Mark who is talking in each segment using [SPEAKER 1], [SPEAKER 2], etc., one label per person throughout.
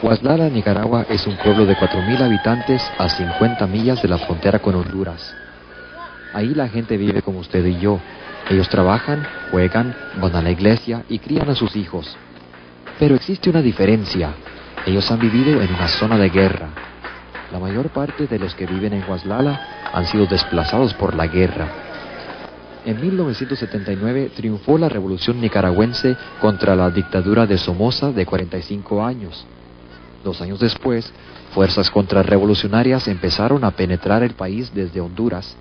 [SPEAKER 1] Huaslala, Nicaragua es un pueblo de 4.000 habitantes a 50 millas de la frontera con Honduras. Ahí la gente vive como usted y yo. Ellos trabajan, juegan, van a la iglesia y crían a sus hijos. Pero existe una diferencia. Ellos han vivido en una zona de guerra. La mayor parte de los que viven en Huaslala han sido desplazados por la guerra. En 1979 triunfó la revolución nicaragüense contra la dictadura de Somoza de 45 años. Dos años después, fuerzas contrarrevolucionarias empezaron a penetrar el país desde Honduras,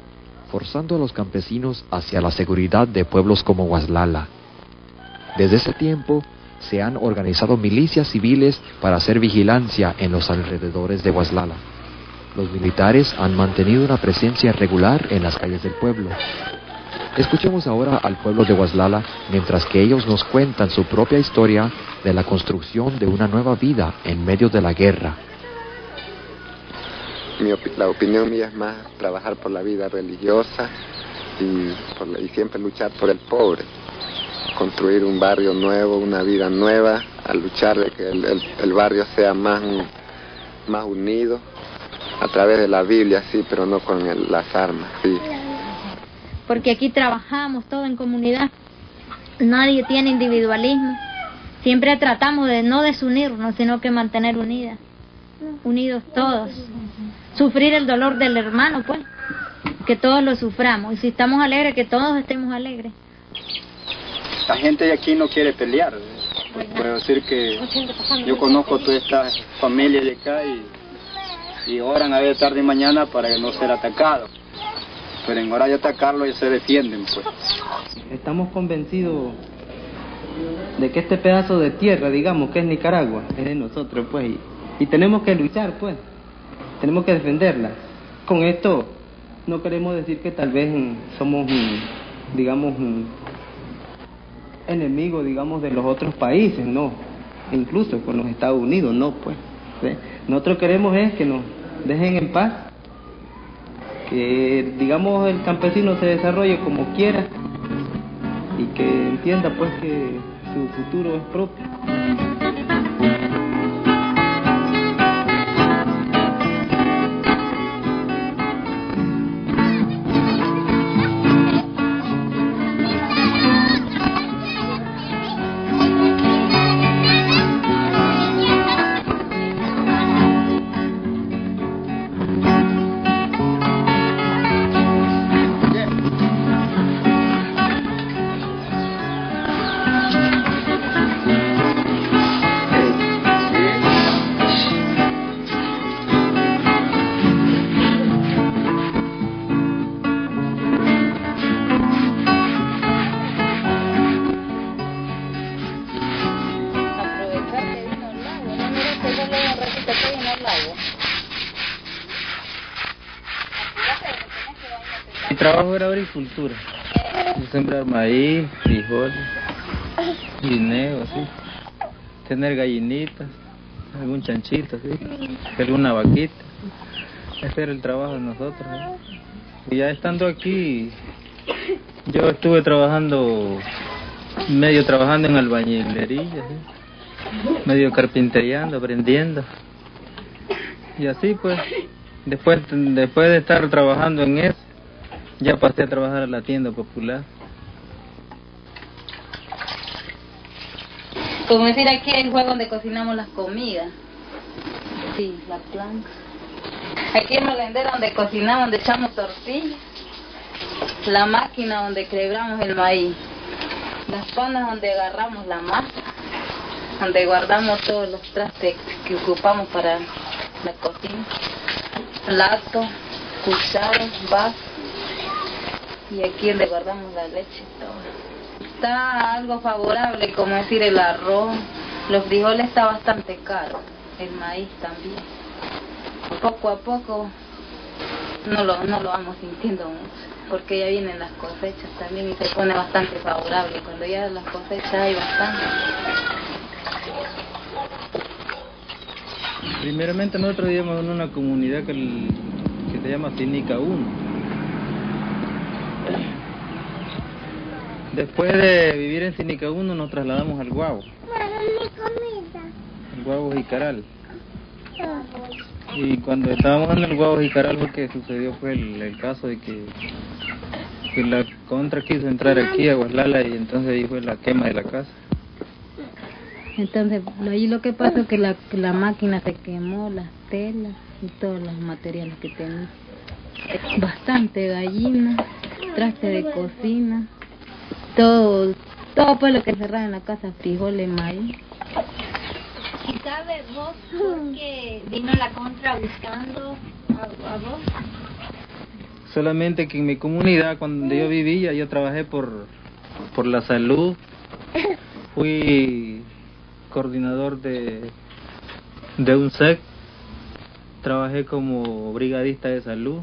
[SPEAKER 1] forzando a los campesinos hacia la seguridad de pueblos como Huaslala. Desde ese tiempo, se han organizado milicias civiles para hacer vigilancia en los alrededores de Huaslala. Los militares han mantenido una presencia regular en las calles del pueblo. Escuchemos ahora al pueblo de Huaslala mientras que ellos nos cuentan su propia historia de la construcción de una nueva vida en medio de la guerra.
[SPEAKER 2] la opinión mía es más trabajar por la vida religiosa y, siempre luchar por el pobre, construir un barrio nuevo, una vida nueva, a luchar de que el, barrio sea más, más unido a través de la Biblia, sí, pero no con las armas, sí
[SPEAKER 3] porque aquí trabajamos todo en comunidad. Nadie tiene individualismo. Siempre tratamos de no desunirnos, sino que mantener unidas, unidos todos. Sufrir el dolor del hermano, pues, que todos lo suframos. Y si estamos alegres, que todos estemos alegres.
[SPEAKER 4] La gente de aquí no quiere pelear. Puedo decir que yo conozco todas estas familias de acá y, y oran a ver tarde y mañana para no ser atacados pero en hora de atacarlo ellos se defienden, pues.
[SPEAKER 5] Estamos convencidos de que este pedazo de tierra, digamos, que es Nicaragua, es de nosotros, pues, y, tenemos que luchar, pues, tenemos que defenderla. Con esto no queremos decir que tal vez somos, digamos, enemigos, digamos, de los otros países, no, incluso con los Estados Unidos, no, pues. Nosotros queremos es que nos dejen en paz que digamos el campesino se desarrolle como quiera y que entienda pues que su futuro es propio. Trabajo era agricultura. Sembrar maíz, frijoles, guineo, así. Tener gallinitas, algún chanchito, así. Alguna vaquita. Ese era el trabajo de nosotros. Y ya estando aquí, yo estuve trabajando, medio trabajando en albañilería, medio carpinteriando, aprendiendo. Y así pues, después, después de estar trabajando en eso, ya pasé a trabajar en la tienda popular.
[SPEAKER 3] Como decir, aquí el juego donde cocinamos las comidas. Sí, la plancha. Aquí el molendero donde cocinamos, donde echamos tortillas. La máquina donde quebramos el maíz. Las panas donde agarramos la masa. Donde guardamos todos los trastes que ocupamos para cocina. Plato, cuchara, vaso y aquí donde guardamos la leche todo. Está algo favorable, como decir el arroz, los frijoles está bastante caro, el maíz también. Poco a poco no lo, no lo vamos sintiendo mucho, porque ya vienen las cosechas también y se pone bastante favorable, cuando ya las cosechas hay bastante.
[SPEAKER 5] Primeramente nosotros vivimos en una comunidad que, que se llama Cinica 1 Después de vivir en Cinica 1 nos trasladamos al Guavo. El Guavo Jicaral. Y cuando estábamos en el Guau Jicaral fue que sucedió fue el, caso de que, que, la contra quiso entrar aquí a Guaslala y entonces ahí fue la quema de la casa.
[SPEAKER 3] Entonces ahí lo que pasó es que la, la máquina se quemó, las telas y todos los materiales que tenía. Bastante gallina, traste de cocina, todo, todo fue lo que cerraba en la casa, frijoles, maíz.
[SPEAKER 6] ¿Y sabes vos por qué vino la contra buscando a, vos?
[SPEAKER 5] Solamente que en mi comunidad, cuando yo vivía, yo trabajé por, por la salud. Fui coordinador de, de un SEC. Trabajé como brigadista de salud.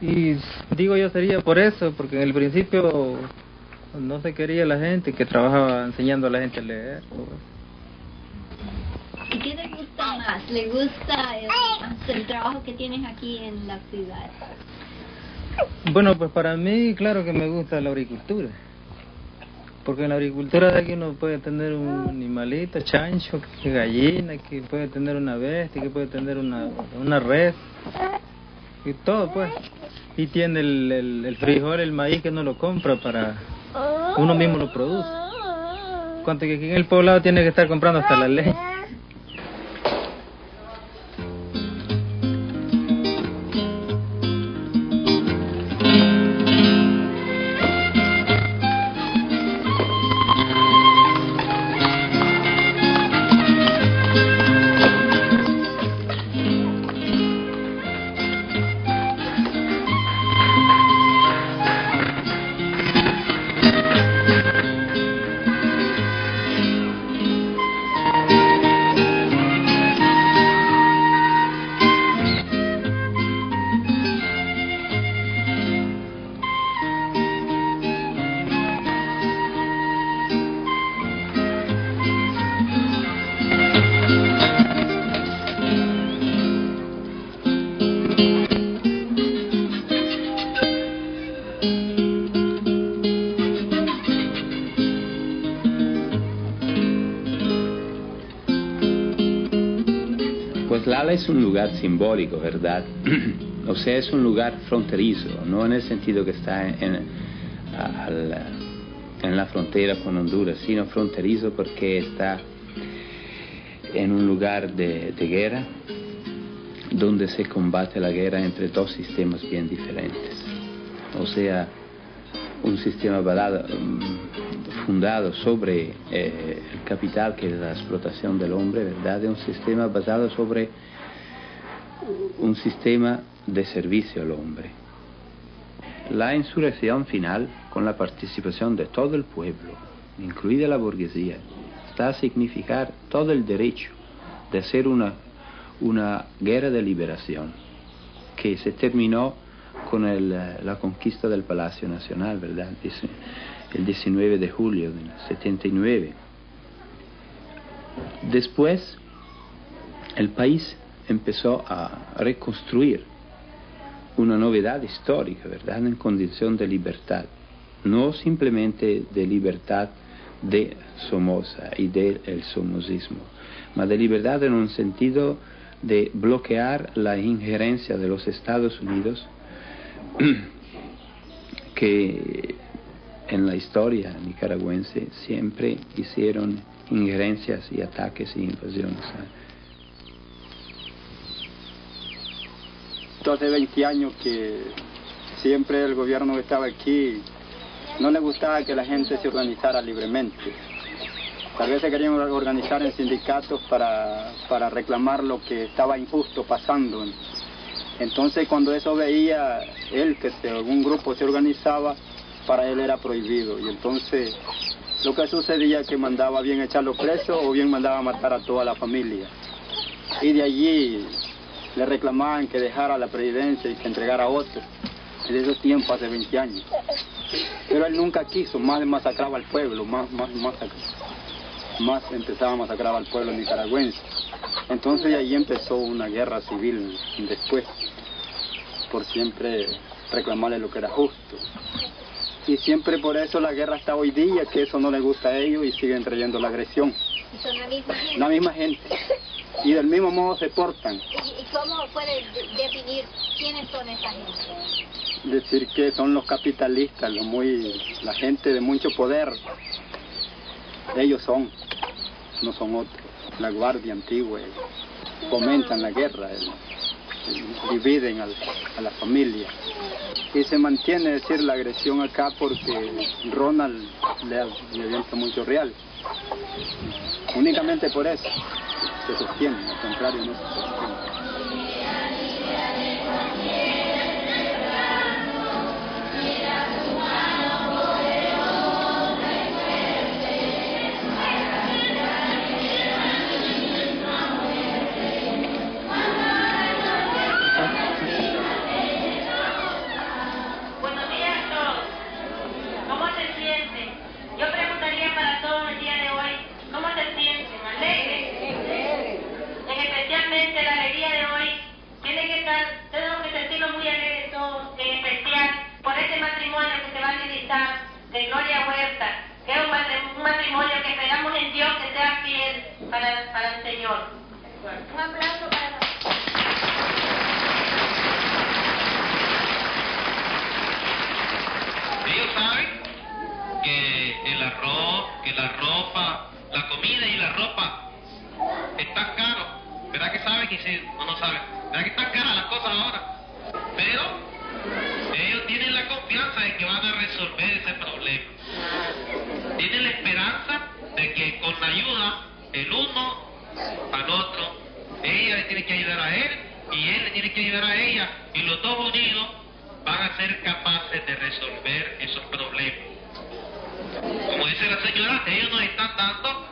[SPEAKER 5] Y digo yo sería por eso, porque en el principio no se quería la gente que trabajaba enseñando a la gente a leer.
[SPEAKER 6] ¿Y qué le gusta más? ¿Le gusta el, trabajo que tienes aquí en la ciudad?
[SPEAKER 5] Bueno, pues para mí, claro que me gusta la agricultura. Porque en la agricultura de aquí uno puede tener un animalito, chancho, gallina, que puede tener una bestia, que puede tener una, una red, y todo pues. Y tiene el, el, frijol, el maíz que uno lo compra para... Uno mismo lo produce. Cuanto que aquí en el poblado tiene que estar comprando hasta la
[SPEAKER 7] es un lugar simbólico, ¿verdad? o sea, es un lugar fronterizo, no en el sentido que está en, la frontera con Honduras, sino fronterizo porque está en un lugar de, guerra donde se combate la guerra entre dos sistemas bien diferentes. O sea, un sistema mm, fundado sobre eh, el capital, que es la explotación del hombre, ¿verdad? De un sistema basado sobre un sistema de servicio al hombre. La insurrección final, con la participación de todo el pueblo, incluida la burguesía, está a significar todo el derecho de hacer una, una guerra de liberación que se terminó con la conquista del Palacio Nacional, ¿verdad? El 19 de julio del 79. Después, el país empezó a reconstruir una novedad histórica, ¿verdad?, en condición de libertad, no simplemente de libertad de Somoza y del somosismo, mas de libertad en un sentido de bloquear la injerencia de los Estados Unidos que en la historia nicaragüense siempre hicieron injerencias y ataques e invasiones.
[SPEAKER 4] Hace 20 años que siempre el gobierno que estaba aquí no le gustaba que la gente se organizara libremente. Tal vez se querían organizar en sindicatos para, para reclamar lo que estaba injusto pasando. Entonces cuando eso veía él que algún grupo se organizaba, para él era prohibido. Y entonces lo que sucedía es que mandaba bien echarlo preso o bien mandaba matar a toda la familia. Y de allí le reclamaban que dejara la presidencia y que entregara a otro. En esos tiempos, hace 20 años. Pero él nunca quiso, más masacraba al pueblo, más, más, más empezaba a masacrar al pueblo nicaragüense. Entonces ahí empezó una guerra civil después, por siempre reclamarle lo que era justo. Y siempre por eso la guerra está hoy día, que eso no le gusta a ellos y siguen trayendo la agresión.
[SPEAKER 6] ¿Y son la misma gente?
[SPEAKER 4] La misma gente. Y del mismo modo se portan.
[SPEAKER 6] ¿Y, y cómo puedes de- definir quiénes son esa gente?
[SPEAKER 4] Decir que son los capitalistas, los muy, la gente de mucho poder. Ellos son, no son otros. La guardia antigua, eh, fomentan la guerra, el- el- dividen al- a la familia. Y se mantiene, decir, la agresión acá porque Ronald le, le avienta mucho real. Únicamente por eso se sostiene, al contrario no se sostiene.
[SPEAKER 8] La alegría de hoy, tiene que estar, tenemos que sentirnos muy alegres todos, en especial por este matrimonio que se va a realizar de Gloria Huerta, que es un matrimonio que esperamos en Dios que sea fiel para, para el Señor.
[SPEAKER 6] Un aplauso para
[SPEAKER 9] Ellos saben que el arroz, que la ropa, la comida y la ropa están caros. ¿Verdad que saben? Y sí, o no saben. ¿Verdad que están caras las cosas ahora? Pero ellos tienen la confianza de que van a resolver ese problema. Tienen la esperanza de que con la ayuda, el uno al otro, ella le tiene que ayudar a él y él le tiene que ayudar a ella. Y los dos unidos van a ser capaces de resolver esos problemas. Como dice la señora, ellos nos están dando